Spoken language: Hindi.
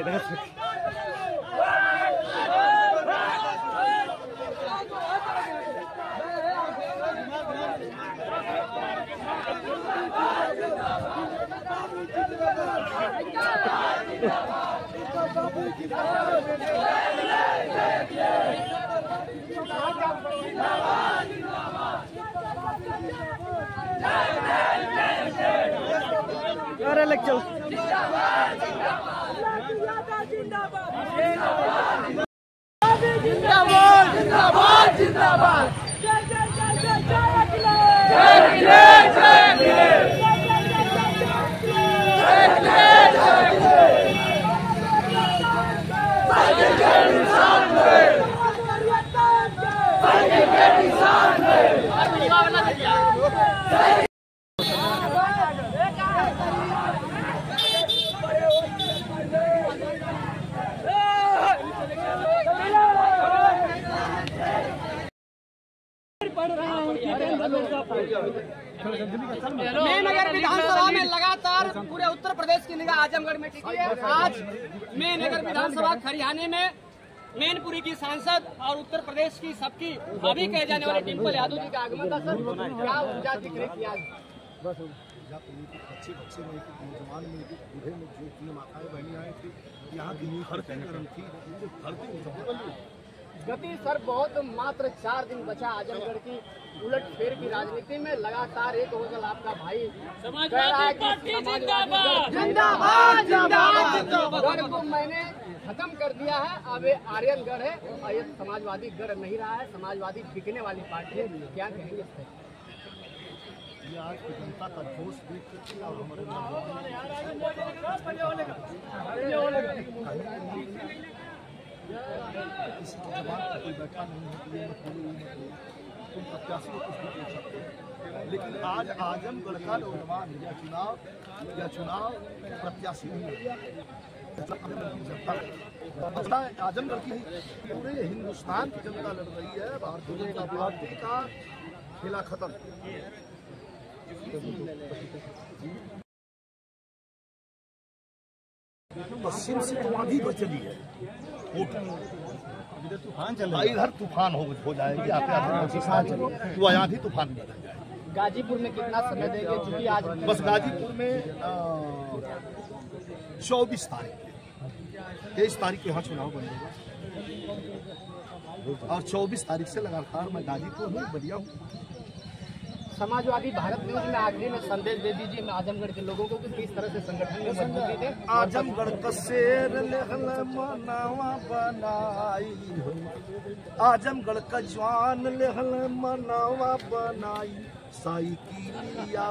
sai dessa aqui. Thank you. अरे लग चल। जिंदाबाद जिंदाबाद। जिंदाबाद मेनगर विधानसभा में लगातार पूरे उत्तर प्रदेश की निगाह आजमगढ़ में टिकी है। आज मेनगर विधानसभा खरियाने में मैनपुरी की सांसद और उत्तर प्रदेश की सबकी अभी कहे जाने वाले डिम्पल यादव जी का आगमन था, सर। क्या ऊर्जा दिख रही अच्छे बच्चे में नौजवान में बूढ़े में जो माताएँ बहनी आई थी यहाँ की धरती गर्म थी मुजफ्फरपुर गति सर बहुत मात्र चार दिन बचा आजमगढ़ की। उलट फेर की राजनीति में लगातार एक हो गल आपका भाई। कह रहा है कि जिंदाबाद। जिंदाबाद जिंदाबाद। गढ़ को मैंने खत्म कर दिया है। अब ये आर्यनगढ़ है और ये समाजवादी गढ़ नहीं रहा है। समाजवादी बिकने वाली पार्टी है। क्या कहेंगे इस पर? ये आज की जनता का जोश देख करके और हमारे की जबान पर कोई बैठा नहीं है ये ये तुम प्रत्याशी को कुछ भी सकते हो। लेकिन आज आजमगढ़ का नौजवान या चुनाव या चुनाव प्रत्याशी नहीं है आजमगढ़ की पूरे हिंदुस्तान की जनता लड़ रही है, भारतीय जनता पार्टी का खेला खत्म। पश्चिम से तो आधी बचली है तूफ़ान चल इधर तूफ़ान हो, हो जाएगी आपके तो यहाँ भी तूफ़ान रह जाएगी गाजीपुर में कितना समय देंगे चूँकि आज बस गाजीपुर में चौबीस तारीख। तेईस तारीख को यहाँ चुनाव बन बनेगा और चौबीस तारीख से लगातार मैं गाजीपुर हूँ बढ़िया हूँ। समाजवादी भारत न्यूज़ में आखिरी में संदेश दे दीजिए मैं आजमगढ़ के लोगों को कि किस तरह से संगठन में मजबूती दे। आजमगढ़ का शेर मनावा बनाई। आजमगढ़ का जवान लेहल मनावा बनाई। साइकिलिया